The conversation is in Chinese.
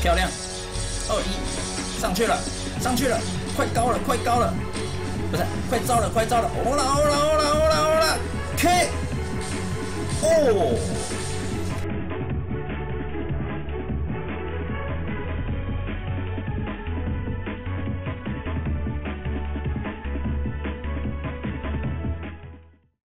漂亮，二一，上去了，上去了，快高了，快高了，不是，快招了，快招了，欧了，欧了，欧了，欧了，欧了，K，哦。